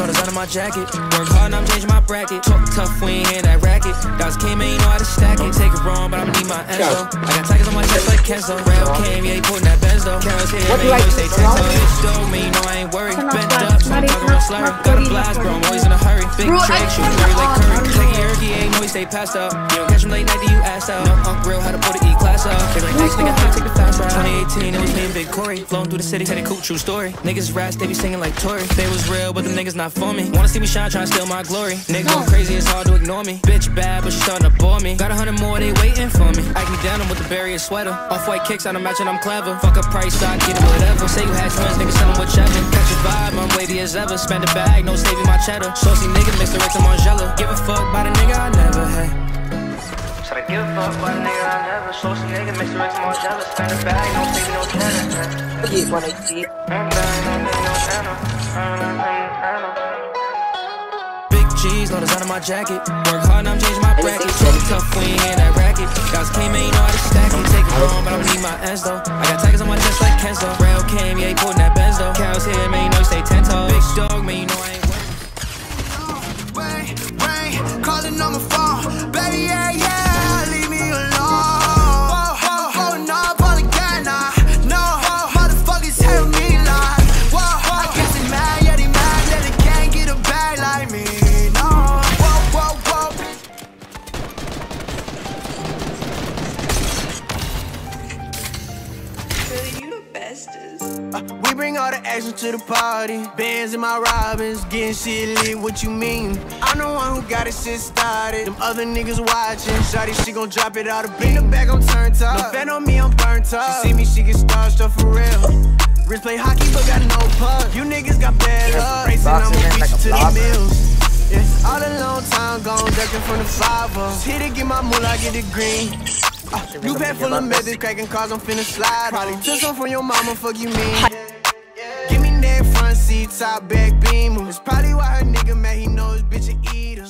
of my jacket. Work hard and I'm changing my bracket. Talk tough, we ain't hear that racket. Dogs came and you know how to stack it. Take it wrong, but I'ma need my Enzo. I got tigers on my chest like Kenzo. Rail came, yeah, he putting that Benzo. Carrots here, What do man, you like you stay to tense. draw? Bitch, though, me, you know I ain't worried. Turn Bent up, so I'm Not talking even- real slurry. Got a blast, bro, I'm always in a hurry. Big Bro, I trick, shoot can't dirty like. Curry. Take your Erky, ain't know he stay passed up. You don't catch him late night, you ass out. No, Unc real, how to put an E class up. They like, next nigga, how take the fast ride. 2018, it was me and Big Corey. Flowing through the city, had a cool true story. Niggas rats, they be singing like Tory. They was real, but them niggas not for me. Wanna see me shine, try to steal my glory. Nigga No. crazy, it's hard to ignore me. Bitch bad, but she starting to bore me. Got a hundred more, they waiting for me. I can down them with the Burberry sweater. Off white kicks, I don't match I'm clever. Fuck a price, I get it, whatever. Say you had twins, niggas sell them whichever. Catch a vibe, I'm wavy as ever. Spend a bag, no saving my cheddar. Saucy nigga mix the Rex and Margiela. Give a fuck by the nigga I never had. Should I give a fuck by the nigga I never? Saucy nigga mix the Rex and Spend a bag, no saving no cheddar. Pergi buat lagi. Big G's, no design on my jacket. Work hard, and I'm changing my bracket. Tough, we ain't hear that racket. Guys came and you know how to stack it. Take it wrong, but I'ma need my ends though. Uh, we bring all the action to the party. Bands in my robins, getting shit lit. What you mean? I'm the one who got it shit started. Them other niggas watching. Shawty, she gon' drop it out of beat. In the back, I'm turned up. No fan on me, I'm burnt up. She see me, she get starstruck for real. Wrist play hockey, but got no puck. You niggas got bad luck. Racing, I'ma beat like you to the mills. Yeah, all a long time gone, ducking from the five hit it, get my moolah, get it green. Uh, new pack full of method, cracking cars, I'm finna slide. Probably took some from your mama, fuck you mean. Give me that front seat, top back beam. It's probably why her nigga mad, he know his bitch a eater.